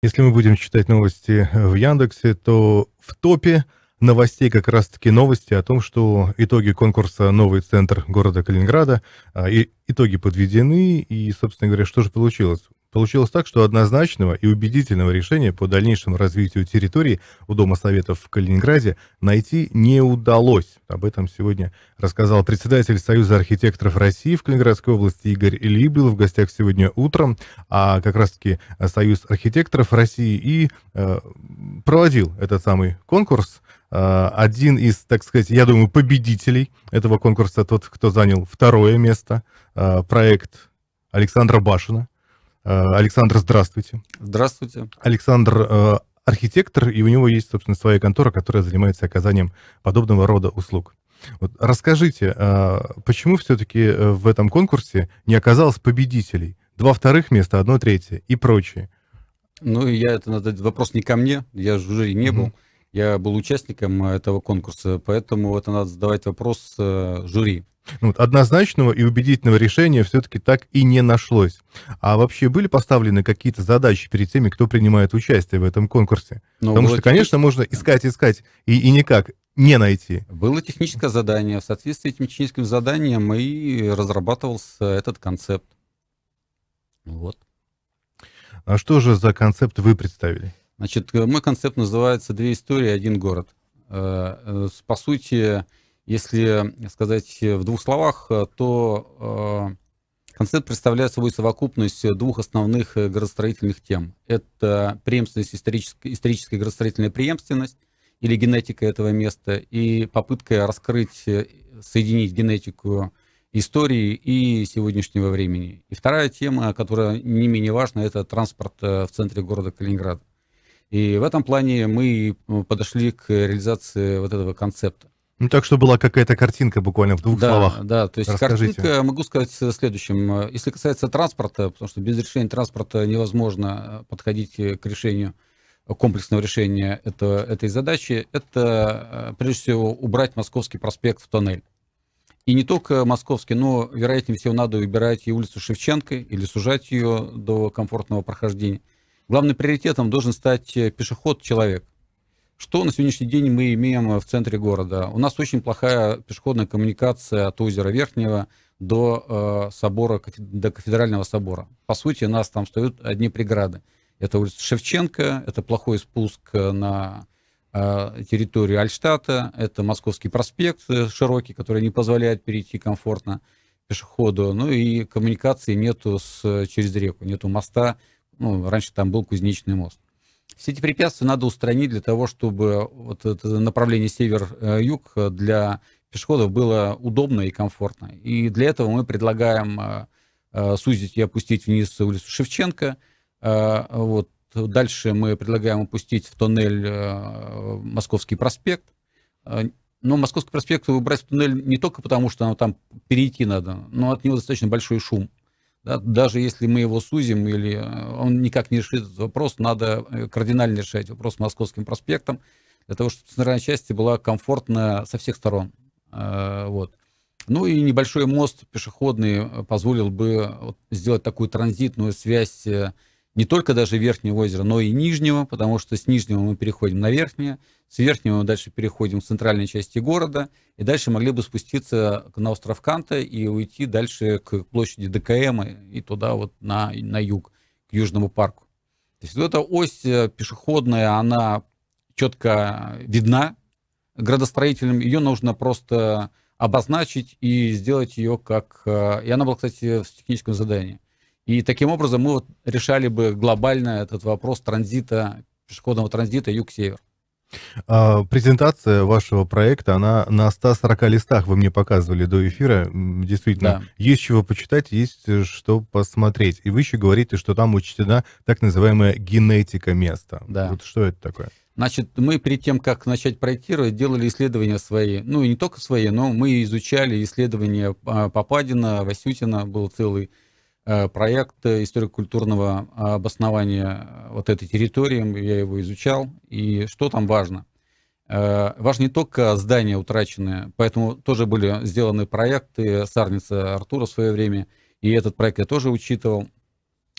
Если мы будем читать новости в Яндексе, то в топе новостей как раз-таки новости о том, что итоги конкурса «Новый центр города Калининграда», а, и итоги подведены, и, собственно говоря, что же получилось? Получилось так, что однозначного и убедительного решения по дальнейшему развитию территории у Дома Советов в Калининграде найти не удалось. Об этом сегодня рассказал председатель Союза архитекторов России в Калининградской области Игорь Либил в гостях сегодня утром, а как раз-таки Союз архитекторов России и э, проводил этот самый конкурс. Э, один из, так сказать, я думаю, победителей этого конкурса, тот, кто занял второе место, э, проект Александра Башина Э, Александр, здравствуйте. Здравствуйте. Александр э, архитектор, и у него есть, собственно, своя контора, которая занимается оказанием подобного рода услуг. Вот расскажите, э, почему все-таки в этом конкурсе не оказалось победителей? Два вторых места, одно третье и прочее. Ну, я это надо вопрос не ко мне, я в жюри не был. Я был участником этого конкурса, поэтому это надо задавать вопрос жюри. Ну, вот, однозначного и убедительного решения все-таки так и не нашлось. А вообще были поставлены какие-то задачи перед теми, кто принимает участие в этом конкурсе? Ну, Потому что, конечно, можно искать, искать и, и никак не найти. Было техническое задание. В соответствии с этим техническим заданием и разрабатывался этот концепт. Вот. А что же за концепт вы представили? Значит, мой концепт называется «Две истории, один город». Э, э, по сути, если сказать в двух словах, то э, концепт представляет собой совокупность двух основных градостроительных тем. Это преемственность, историческая, историческая градостроительная преемственность или генетика этого места, и попытка раскрыть, соединить генетику истории и сегодняшнего времени. И вторая тема, которая не менее важна, это транспорт э, в центре города Калининграда. И в этом плане мы подошли к реализации вот этого концепта. Ну, так что была какая-то картинка буквально в двух да, словах. Да, то есть Расскажите. картинка, могу сказать следующим. Если касается транспорта, потому что без решения транспорта невозможно подходить к решению комплексного решения это, этой задачи, это, прежде всего, убрать Московский проспект в тоннель. И не только Московский, но, вероятнее всего, надо убирать и улицу Шевченко или сужать ее до комфортного прохождения. Главным приоритетом должен стать пешеход-человек. Что на сегодняшний день мы имеем в центре города? У нас очень плохая пешеходная коммуникация от озера Верхнего до э, собора, до кафедрального собора. По сути, нас там стоят одни преграды. Это улица Шевченко, это плохой спуск на э, территорию Альштата, это Московский проспект э, широкий, который не позволяет перейти комфортно пешеходу. Ну и коммуникации нету с, через реку, нету моста. Ну, раньше там был Кузнечный мост. Все эти препятствия надо устранить для того, чтобы вот это направление север-юг для пешеходов было удобно и комфортно. И для этого мы предлагаем э, э, сузить и опустить вниз улицу Шевченко. Э, вот. Дальше мы предлагаем опустить в туннель Московский проспект. Но Московский проспект убрать в туннель не только потому, что там перейти надо, но от него достаточно большой шум. Да, даже если мы его сузим или э, он никак не решит этот вопрос, надо э, кардинально решать вопрос с Московским проспектом, для того, чтобы центральная часть была комфортна со всех сторон. Э, вот. Ну и небольшой мост пешеходный позволил бы сделать такую транзитную связь не только даже верхнего озера, но и нижнего, потому что с нижнего мы переходим на верхнее, с верхнего мы дальше переходим в центральной части города, и дальше могли бы спуститься на остров Канта и уйти дальше к площади ДКМ и туда вот на, на юг, к Южному парку. То есть вот эта ось э, пешеходная, она четко видна градостроителям, ее нужно просто обозначить и сделать ее как... Э, и она была, кстати, в техническом задании. И таким образом мы вот решали бы глобально этот вопрос транзита, пешеходного транзита юг-север. А, презентация вашего проекта, она на 140 листах вы мне показывали до эфира. Действительно, да. есть чего почитать, есть э, что посмотреть. И вы еще говорите, что там учтена так называемая генетика места. Да. Вот что это такое? Значит, мы перед тем, как начать проектировать, делали исследования свои. Ну, и не только свои, но мы изучали исследования а, Попадина, Васютина, был целый проект историко-культурного обоснования вот этой территории, я его изучал, и что там важно? Э, важно не только здания утраченные, поэтому тоже были сделаны проекты Сарница Артура в свое время, и этот проект я тоже учитывал.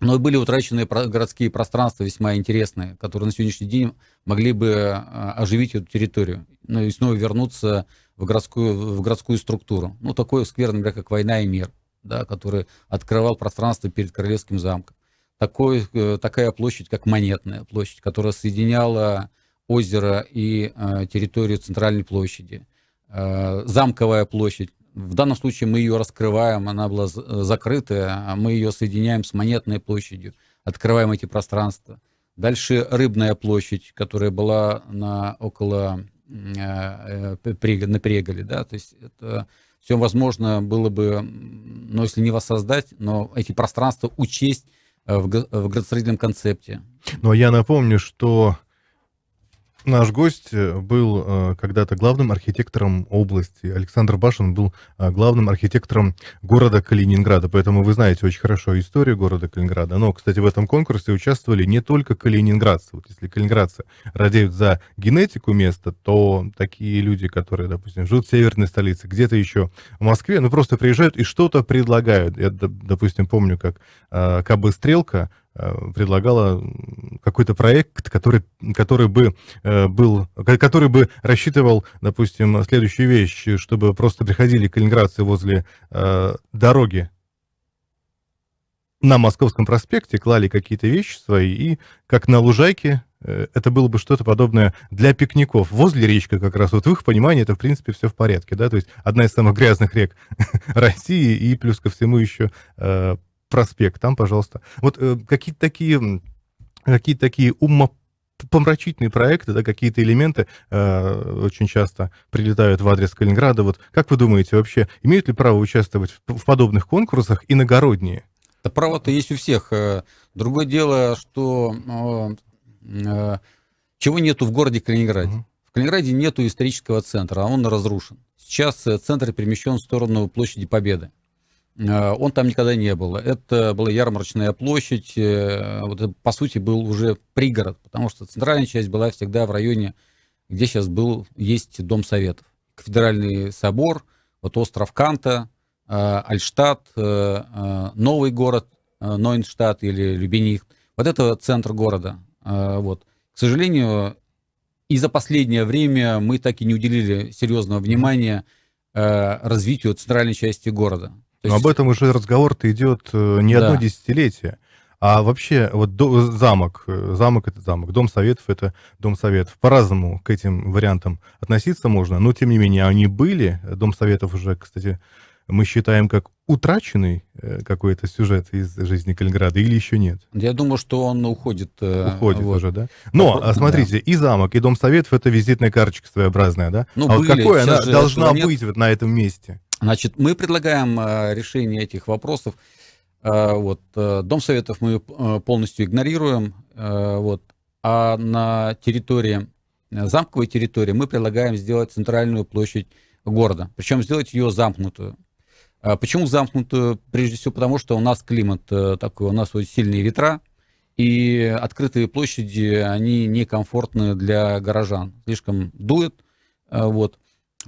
Но были утрачены городские пространства весьма интересные, которые на сегодняшний день могли бы оживить эту территорию, ну и снова вернуться в городскую, в городскую структуру. Ну, такой сквер, например, как «Война и мир», да, который открывал пространство перед Королевским замком. Такой, э, такая площадь, как Монетная площадь, которая соединяла озеро и э, территорию Центральной площади. Э, замковая площадь. В данном случае мы ее раскрываем, она была закрытая, а мы ее соединяем с Монетной площадью, открываем эти пространства. Дальше Рыбная площадь, которая была на около э, э, на Преголе, да, то есть это все возможно было бы, ну, если не воссоздать, но эти пространства учесть в, в градостроительном концепте. Но я напомню, что Наш гость э, был э, когда-то главным архитектором области. Александр Башин был э, главным архитектором города Калининграда. Поэтому вы знаете очень хорошо историю города Калининграда. Но, кстати, в этом конкурсе участвовали не только калининградцы. Вот если калининградцы радеют за генетику места, то такие люди, которые, допустим, живут в северной столице, где-то еще в Москве, ну просто приезжают и что-то предлагают. Я, допустим, помню, как КБ «Стрелка» Э, предлагала какой-то проект, который, который бы э, был, который бы рассчитывал, допустим, следующую вещь, чтобы просто приходили калининградцы возле э, дороги на Московском проспекте, клали какие-то вещи свои, и как на лужайке это было бы что-то подобное для пикников. Возле речки как раз, вот в их понимании это, в принципе, все в порядке, да, то есть одна из самых грязных рек России, и плюс ко всему еще проспект, там, пожалуйста. Вот э, какие-то такие, какие такие умопомрачительные проекты, да, какие-то элементы э, очень часто прилетают в адрес Калининграда. Вот как вы думаете, вообще имеют ли право участвовать в, в подобных конкурсах иногородние? Да право-то есть у всех. Э, другое дело, что э, э, чего нету в городе Калининграде. Угу. В Калининграде нету исторического центра, а он разрушен. Сейчас э, центр перемещен в сторону площади Победы. Э, он там никогда не был. Это была ярмарочная площадь, э, вот это, по сути, был уже пригород, потому что центральная часть была всегда в районе, где сейчас был, есть Дом Советов. Федеральный собор, вот остров Канта, э, Альштадт, Новый город, Нойнштадт или Любенихт. Вот это центр города. Вот. К сожалению, и за последнее время мы так и не уделили серьезного внимания развитию центральной части города. Но есть... об этом уже разговор-то идет э, не да. одно десятилетие. А вообще, вот до, замок, э, замок это замок, дом советов это дом советов. По-разному к этим вариантам относиться можно, но тем не менее они были. Дом советов уже, кстати, мы считаем как утраченный э, какой-то сюжет из жизни Калининграда или еще нет? Я думаю, что он уходит. Уходит вот. уже, да? Но, а, смотрите, да. и замок, и Дом Советов — это визитная карточка своеобразная, да? Ну, а были, вот какой она должна быть вот на этом месте? Значит, мы предлагаем э, решение этих вопросов. Э, вот, э, Дом Советов мы полностью игнорируем. Вот, а на территории, замковой территории мы предлагаем сделать центральную площадь города. Причем сделать ее замкнутую. Почему замкнутую? Прежде всего потому, что у нас климат такой, у нас очень сильные ветра, и открытые площади, они некомфортны для горожан. Слишком дует, вот.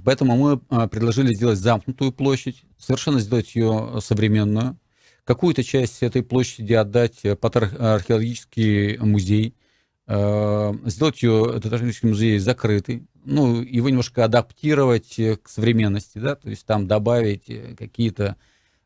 Поэтому мы а, предложили сделать замкнутую площадь, совершенно сделать ее современную, какую-то часть этой площади отдать под археологический музей, а, сделать ее, этот археологический музей закрытый, ну, его немножко адаптировать к современности, да, то есть там добавить какие-то,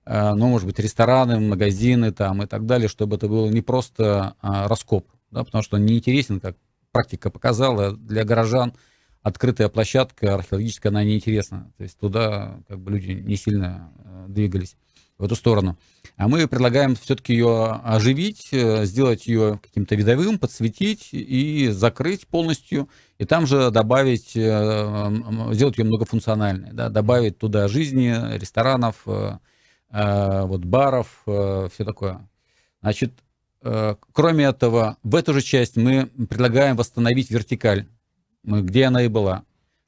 а, ну, может быть, рестораны, магазины там и так далее, чтобы это было не просто раскоп, да, потому что он не как практика показала, для горожан – открытая площадка археологическая, она неинтересна. То есть туда как бы люди не сильно э, двигались в эту сторону. А мы предлагаем все-таки ее оживить, э, сделать ее каким-то видовым, подсветить и закрыть полностью, и там же добавить, э, сделать ее многофункциональной, да, добавить туда жизни, ресторанов, вот баров, все такое. Значит, кроме этого, в эту же часть мы предлагаем восстановить вертикаль где она и была.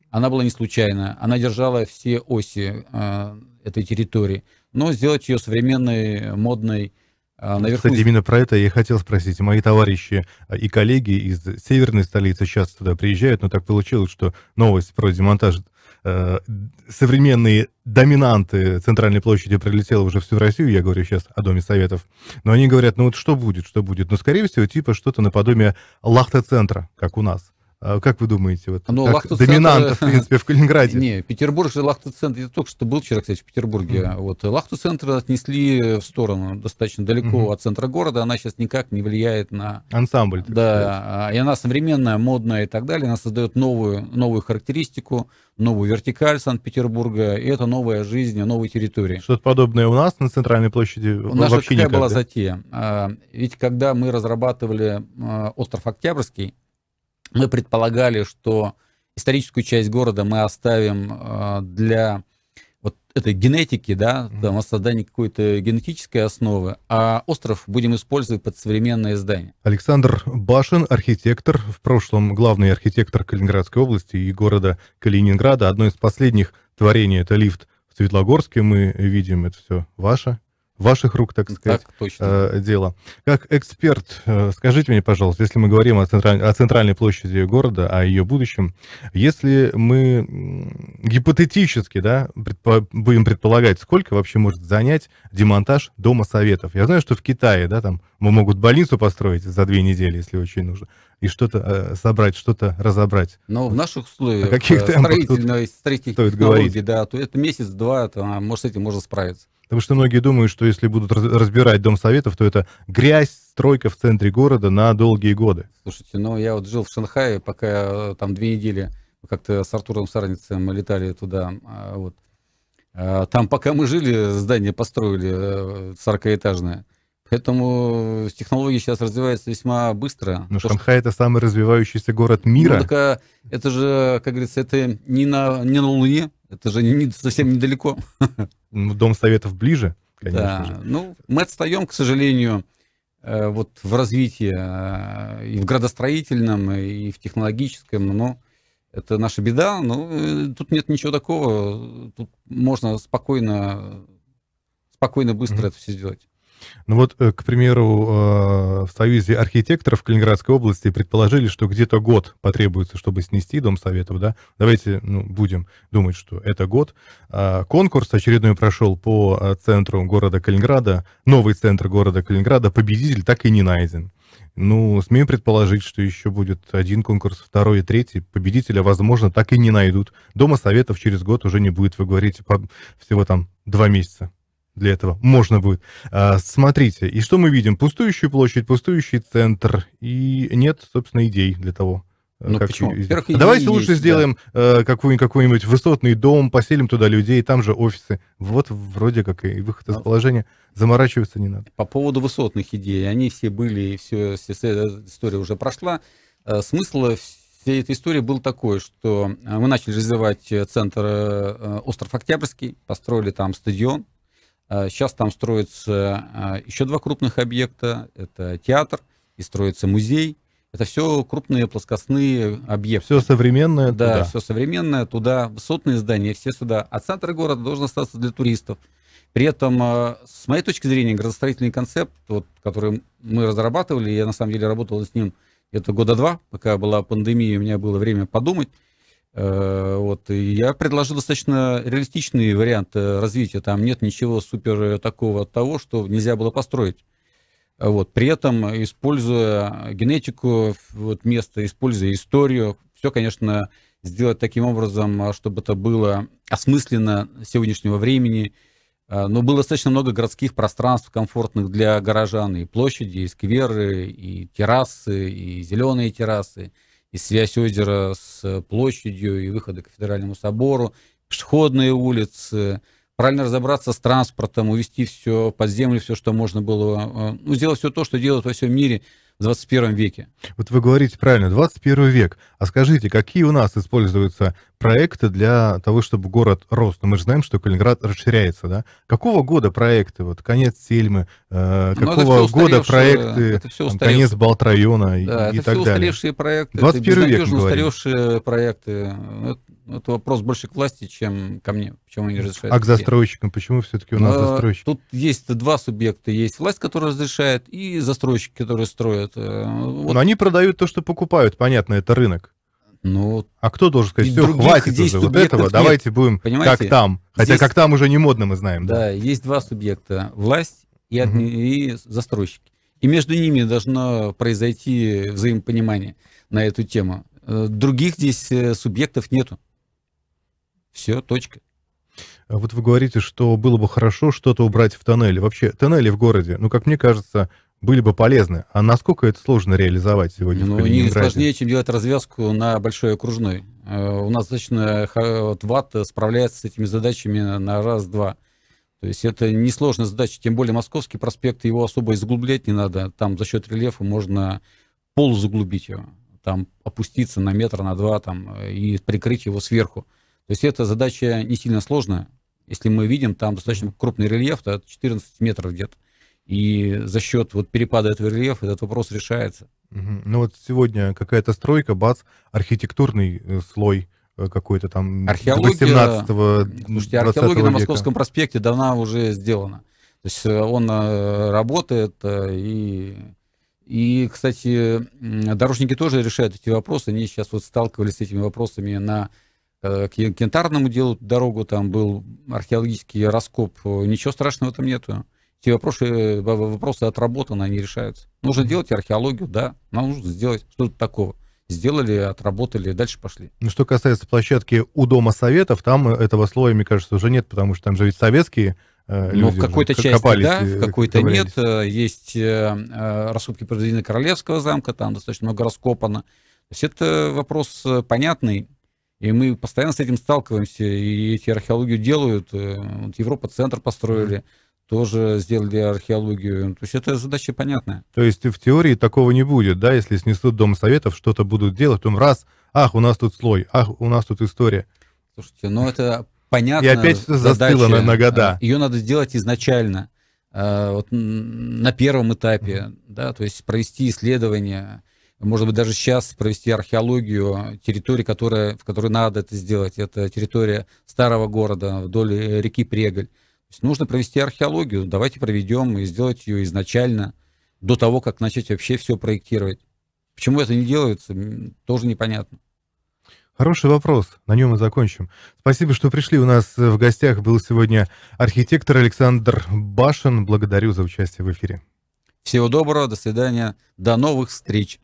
Она была не случайная, она держала все оси э, этой территории, но сделать ее современной, модной, э, наверху... Кстати, именно про это я и хотел спросить. Мои товарищи э, и коллеги из северной столицы сейчас туда приезжают, но так получилось, что новость про демонтаж э, современные доминанты центральной площади прилетело уже всю Россию, я говорю сейчас о Доме Советов, но они говорят, ну вот что будет, что будет? Ну, скорее всего, типа что-то наподобие лахта-центра, как у нас. А как вы думаете, вот, ну, как доминанта, в принципе, в Калининграде? Не, Петербург же Лахта-центр, я только что был вчера, кстати, в Петербурге, mm-hmm. вот, Лахту-центр отнесли в сторону, достаточно далеко mm-hmm. от центра города, она сейчас никак не влияет на... Ансамбль. Да, сказать. и она современная, модная и так далее, она создает новую, новую характеристику, новую вертикаль Санкт-Петербурга, и это новая жизнь, новые территории. Что-то подобное у нас на центральной площади у нас вообще какая никак, была да? затея? А, ведь когда мы разрабатывали а, остров Октябрьский, мы предполагали, что историческую часть города мы оставим э, для вот этой генетики, да, там, создания какой-то генетической основы, а остров будем использовать под современное здание. Александр Башин, архитектор, в прошлом главный архитектор Калининградской области и города Калининграда. Одно из последних творений — это лифт в Светлогорске. Мы видим, это все ваше ваших рук, так сказать, так, точно. Э, дело. Как эксперт, э, скажите мне, пожалуйста, если мы говорим о, централь... о центральной площади города, о ее будущем, если мы гипотетически да, предпо... будем предполагать, сколько вообще может занять демонтаж Дома Советов? Я знаю, что в Китае да, там могут больницу построить за две недели, если очень нужно, и что-то э, собрать, что-то разобрать. Но в наших условиях о каких строительной, строительной технологии, да, то это месяц-два, а, может, с этим можно справиться. Потому что многие думают, что если будут разбирать Дом Советов, то это грязь, стройка в центре города на долгие годы. Слушайте, ну я вот жил в Шанхае, пока э, там две недели как-то с Артуром Сарницем летали туда. А, вот. А, там, пока мы жили, здание построили 40-этажное. Э, Поэтому технологии сейчас развиваются весьма быстро. Но То, Шанхай что... это самый развивающийся город мира. Ну, так, а, это же, как говорится, это не на, не на Луне, это же не, совсем недалеко. Ну, Дом Советов ближе, конечно да. же. Ну, мы отстаем, к сожалению, э, вот в развитии э, и в градостроительном, и в технологическом, но это наша беда, но э, тут нет ничего такого, тут можно спокойно, спокойно, быстро mm-hmm. это все сделать. Ну вот, э, к примеру, э, в Союзе архитекторов Калининградской области предположили, что где-то год потребуется, чтобы снести Дом Советов, да? Давайте ну, будем думать, что это год. А конкурс очередной прошел по э, центру города Калининграда, новый центр города Калининграда, победитель так и не найден. Ну, смею предположить, что еще будет один конкурс, второй и третий. Победителя, возможно, так и не найдут. Дома Советов через год уже не будет, вы говорите, по всего там два месяца для этого можно будет. А, смотрите, и что мы видим? Пустующую площадь, пустующий центр, и нет, собственно, идей для того. Э, ну, как почему? А давайте лучше есть, сделаем да. э, какой-нибудь, какой-нибудь высотный дом, поселим туда людей, там же офисы. Вот вроде как и выход из а положения. Заморачиваться не надо. По поводу высотных идей, они все были, и все, все, вся история уже прошла. Э, смысл всей этой истории был такой, что э, мы начали развивать центр Остров Октябрьский, построили там стадион, Сейчас а, там строится а, еще два крупных объекта. Это театр и строится музей. Это все крупные плоскостные объекты. Все современное да, туда. все современное туда, высотные здания, все сюда. А центр города должен остаться для туристов. При этом, а, с моей точки зрения, градостроительный концепт, вот, который мы разрабатывали, я на самом деле работал с ним где-то года два, пока была пандемия, у меня было время подумать. Э, вот, и я предложил достаточно реалистичный вариант развития. Там нет ничего супер такого от того, что нельзя было построить. Вот, при этом, используя генетику вот, места, используя историю, все, конечно, сделать таким образом, чтобы это было осмысленно сегодняшнего времени. Э, но было достаточно много городских пространств, комфортных для горожан, и площади, и скверы, и террасы, и зеленые террасы и связь озера с площадью, и выходы к Федеральному собору, пешеходные улицы, правильно разобраться с транспортом, увести все под землю, все, что можно было, э, ну, сделать все то, что делают во всем мире – 21 веке. Вот вы говорите правильно, 21 век. А скажите, какие у нас используются проекты для того, чтобы город рос? Ну, мы же знаем, что Калининград расширяется, да? Какого года проекты? Вот конец Сельмы, э, ну, какого года проекты, там, конец Балт-района да, и, и так далее? это все устаревшие проекты, 21 это век, устаревшие проекты. Это вопрос больше к власти, чем ко мне. Почему они разрешают? А к застройщикам? Почему все-таки у нас а, застройщики? Тут есть два субъекта. Есть власть, которая разрешает, и застройщики, которые строят. Э, вот. Но они продают то, что покупают. Понятно, это рынок. Ну, а кто должен сказать, все, хватит уже вот этого, нет. давайте будем Понимаете? как там. Хотя здесь, как там уже не модно, мы знаем. Да, да. есть два субъекта, власть и, угу. и застройщики. И между ними должно произойти взаимопонимание на эту тему. Э, других здесь субъектов нету. Все, точка. А вот вы говорите, что было бы хорошо что-то убрать в тоннеле. Вообще, тоннели в городе, ну, как мне кажется, были бы полезны. А насколько это сложно реализовать сегодня ну, не сложнее, чем делать развязку на большой окружной. Э, у нас достаточно вот, ВАТ справляется с этими задачами на раз-два. То есть это несложная задача, тем более Московский проспект, его особо изуглублять не надо. Там за счет рельефа можно полузаглубить его, там опуститься на метр, на два там, и прикрыть его сверху. То есть эта задача не сильно сложная. Если мы видим, там достаточно крупный рельеф, то 14 метров где-то. И за счет вот перепада этого рельефа этот вопрос решается. Угу. Ну вот сегодня какая-то стройка, бац, архитектурный э, слой э, какой-то там археология, 18-го, Слушайте, археология века. на Московском проспекте давно уже сделана. То есть э, он работает и и, кстати, дорожники тоже решают эти вопросы. Они сейчас вот сталкивались с этими вопросами на к Кентарному делу дорогу, там был археологический раскоп. Ничего страшного там нету те вопросы, вопросы отработаны, они решаются. Нужно делать археологию, да, нам нужно сделать что-то такого. Сделали, отработали, дальше пошли. Ну, что касается площадки у Дома Советов, там этого слоя, мне кажется, уже нет, потому что там же ведь советские э, ну, в какой-то части да, в какой-то нет. Э, есть э, раскопки проведены Королевского замка, там достаточно много раскопано. То есть это вопрос понятный, и мы постоянно с этим сталкиваемся, и эти археологию делают. Вот Европа центр построили, тоже сделали археологию. То есть это задача понятная. То есть в теории такого не будет, да, если снесут Дом Советов, что-то будут делать, потом раз, ах, у нас тут слой, ах, у нас тут история. Слушайте, ну это понятно. И опять застыло на, на года. Ее надо сделать изначально, э, вот на первом этапе, да, то есть провести исследование, может быть, даже сейчас провести археологию территории, которая, в которой надо это сделать. Это территория старого города вдоль реки Преголь есть нужно провести археологию. Давайте проведем и сделать ее изначально, до того, как начать вообще все проектировать. Почему это не делается, тоже непонятно. Хороший вопрос, на нем мы закончим. Спасибо, что пришли. У нас в гостях был сегодня архитектор Александр Башин. Благодарю за участие в эфире. Всего доброго, до свидания, до новых встреч.